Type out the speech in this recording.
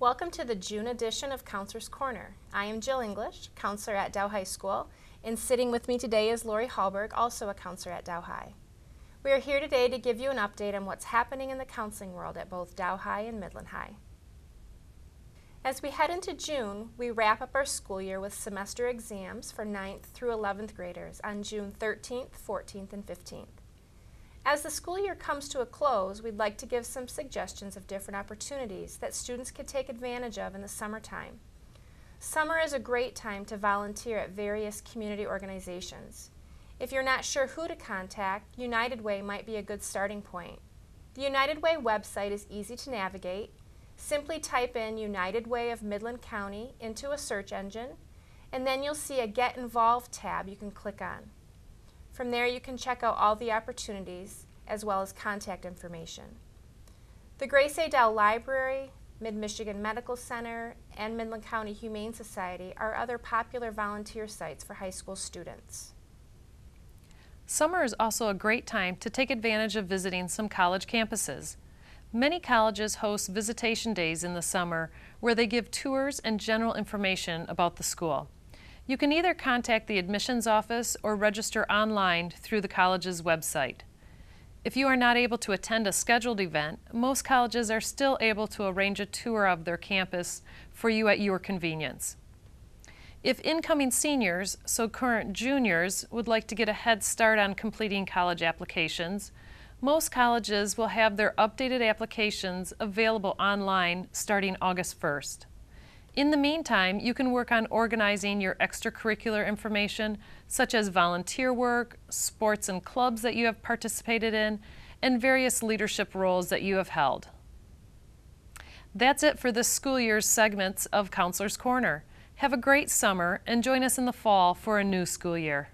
Welcome to the June edition of Counselor's Corner. I am Jill English, counselor at Dow High School, and sitting with me today is Lori Hallberg, also a counselor at Dow High. We are here today to give you an update on what's happening in the counseling world at both Dow High and Midland High. As we head into June, we wrap up our school year with semester exams for 9th through 11th graders on June 13th, 14th, and 15th. As the school year comes to a close, we'd like to give some suggestions of different opportunities that students could take advantage of in the summertime. Summer is a great time to volunteer at various community organizations. If you're not sure who to contact, United Way might be a good starting point. The United Way website is easy to navigate. Simply type in United Way of Midland County into a search engine, and then you'll see a Get Involved tab you can click on. From there, you can check out all the opportunities as well as contact information. The Grace A. Library, Mid-Michigan Medical Center, and Midland County Humane Society are other popular volunteer sites for high school students. Summer is also a great time to take advantage of visiting some college campuses. Many colleges host visitation days in the summer where they give tours and general information about the school. You can either contact the admissions office or register online through the college's website. If you are not able to attend a scheduled event, most colleges are still able to arrange a tour of their campus for you at your convenience. If incoming seniors, so current juniors, would like to get a head start on completing college applications, most colleges will have their updated applications available online starting August 1st. In the meantime, you can work on organizing your extracurricular information, such as volunteer work, sports and clubs that you have participated in, and various leadership roles that you have held. That's it for this school year's segments of Counselor's Corner. Have a great summer and join us in the fall for a new school year.